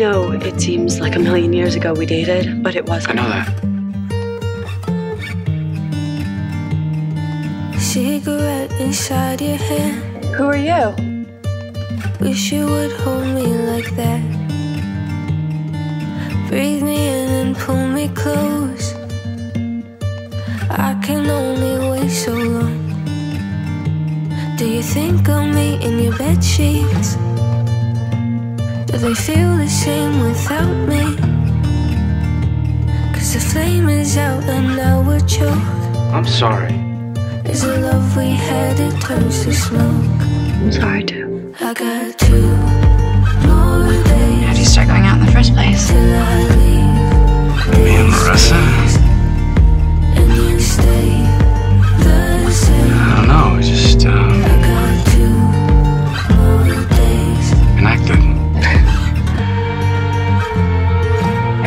know it seems like a million years ago we dated, but it wasn't. I know that. Cigarette inside your hand. Who are you? Wish you would hold me like that. Breathe me in and pull me close. I can only wait so long. Do you think of me in your bed sheets? Do they feel the same without me? Cause the flame is out and now we're choked. I'm sorry. Is the love we had, it turns to smoke. I'm sorry too. I got two more How days did you start going out in the first place? till I leave. Me and Marissa?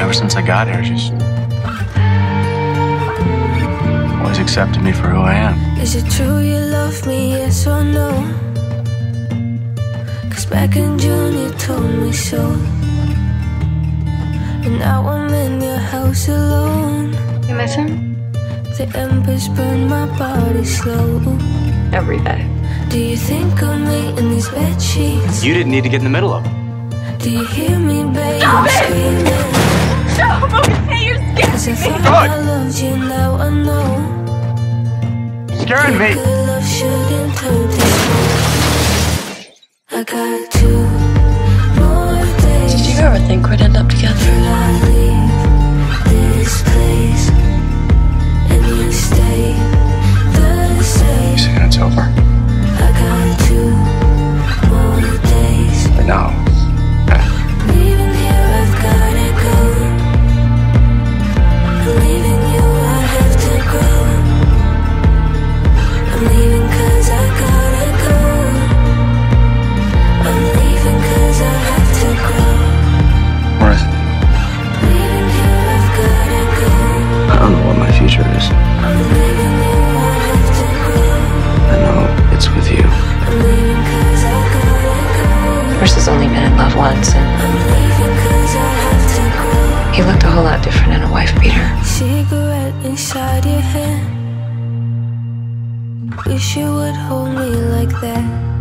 Ever since I got here, she's always accepted me for who I am. Is it true you love me, yes or no? Cause back in June you told me so. And now I'm in your house alone. You miss him? The embers burn my body slow. Every day. Do you think of me in these bed sheets? You didn't need to get in the middle of it. Do you hear me, baby? Stop screaming? Cause I thought I loved you, now I know. Scaring me. Good shouldn't turn. I got once, and he looked a whole lot different in a wife beater. Cigarette inside your hand. Wish you would hold me like that.